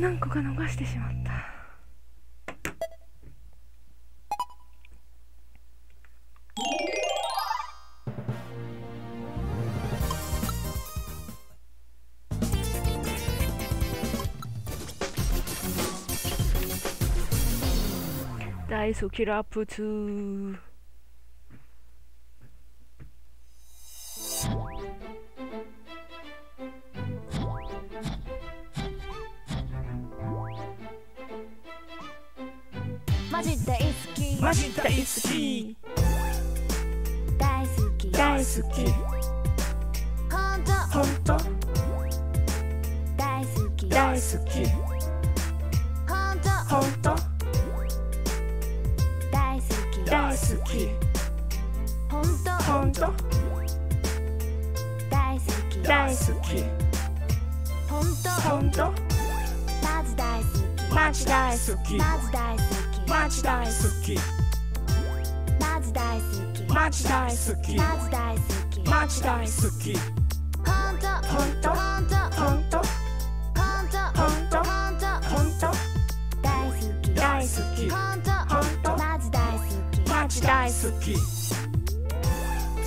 何個か逃してしまった。大好きラップ2マジ大好き。大好き。大好き本当。ほんと大好き。大好き。本当。ほんと大好き。大好き。本当。ほんと大好き。大好き。本当。ほんとマジ大好き。マジ大好き。マジ大好き。マジ大好きマジ大好き。マジ大好き。マジ大好き。マジ大好き。本当。ほんと本当。ほんと本当。ほんと本当。ほんと大好き。大好き。本当。ほんとマジ大好き。マジ大好き。好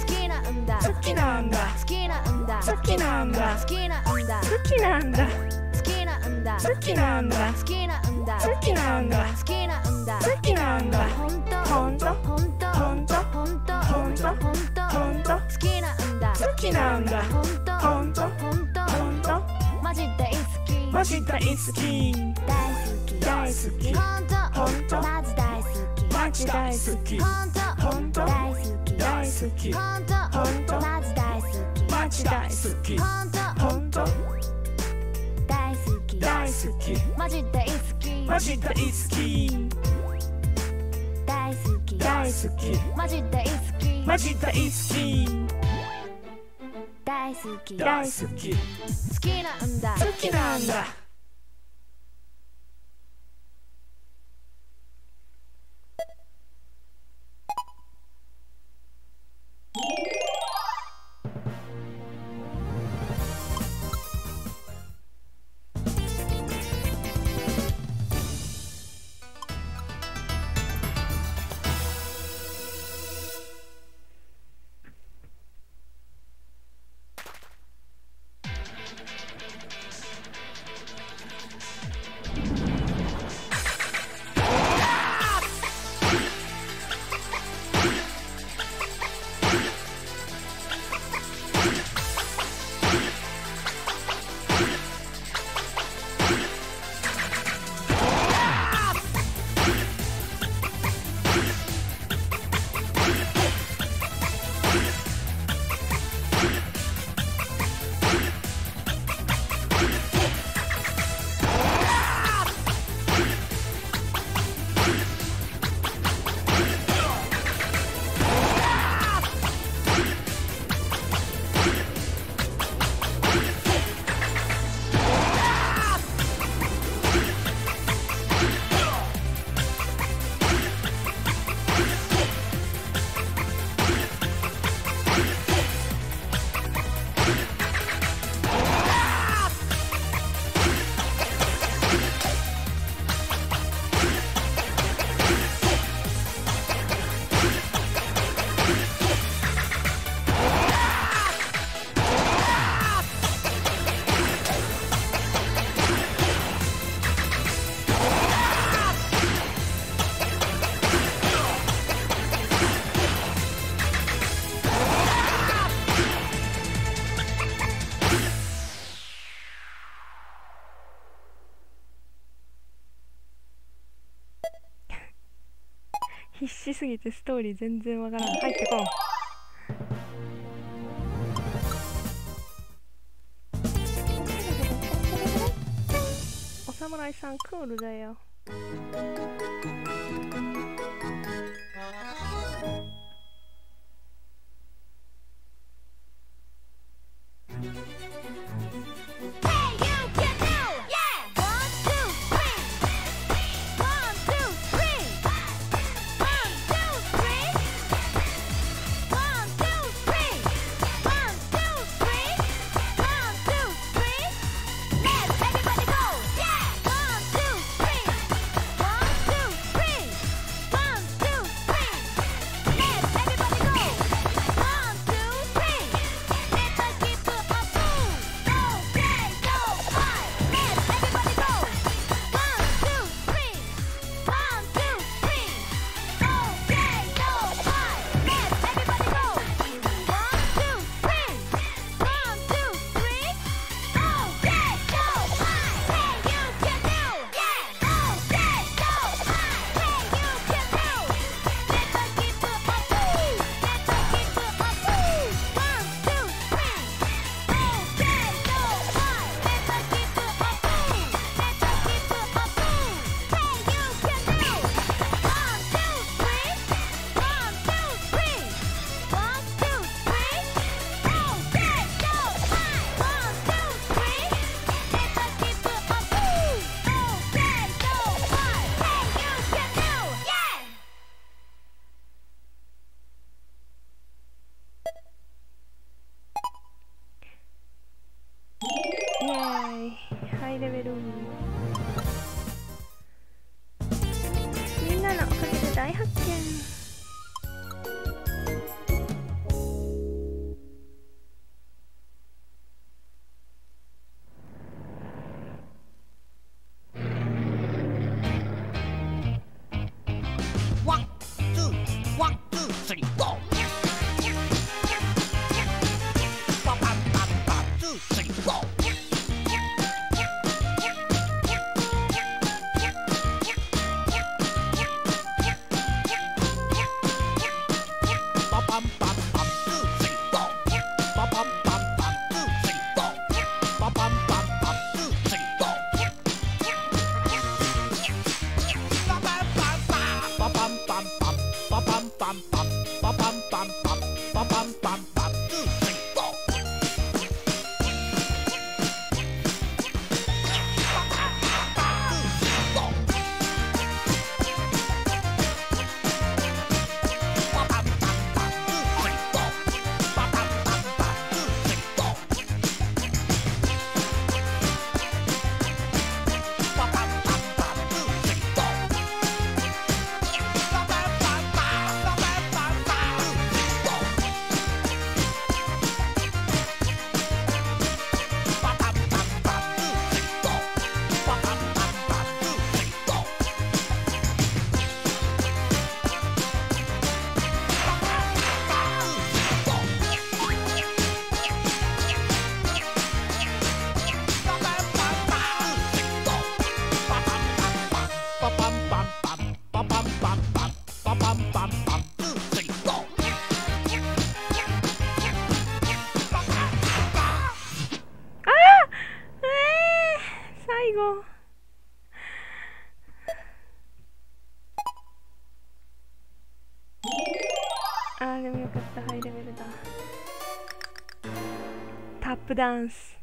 きなんだ。好きなんだ。好きなんだ。好きなんだ。好きなんだ。好きなんだ。好きなんだ。好きなんだ。好きなんだ。好きなんだ。好きなんだ。好きなんだ。本当。ほんと本当。ほんと本当本当。ほんと好きなんだ。好きなんだ。本当ほんと本当。ほんとマジ大好き。マジ大好き。大好き。大好き。本当。ほんとマジ大好き。マジ大好き。本当。ほんと大好き。大好き。本当。ほんとマジ大好き。マジ大好き。本当。ほんと大好き。大好き。マジ大好き。マジ大好き。大好き大好き。マジ大好き。マジ大好き。大好き。大好き。好きなんだ。好きなんだしすぎてストーリー全然わからん。入ってこんお侍さんクールだよ。de ver un ー、最後あでもよかった。ハイレベルだ。タップダンス。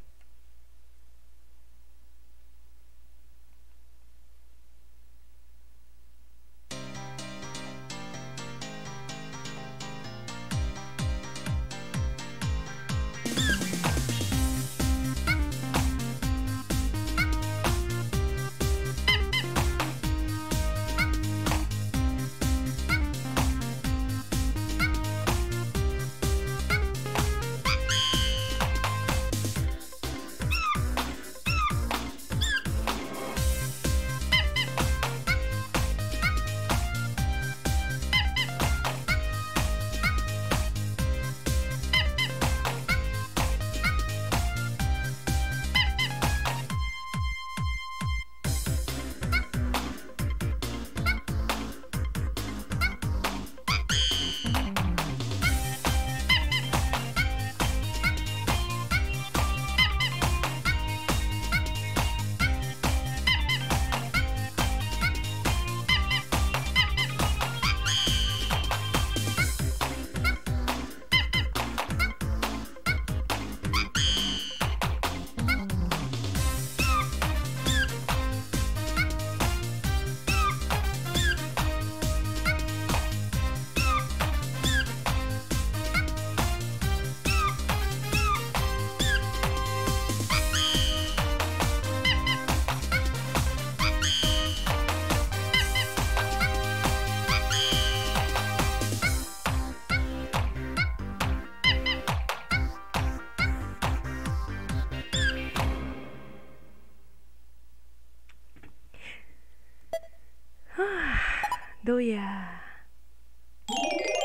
どうや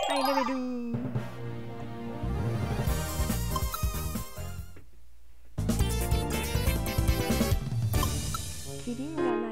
はいレベルキリンがね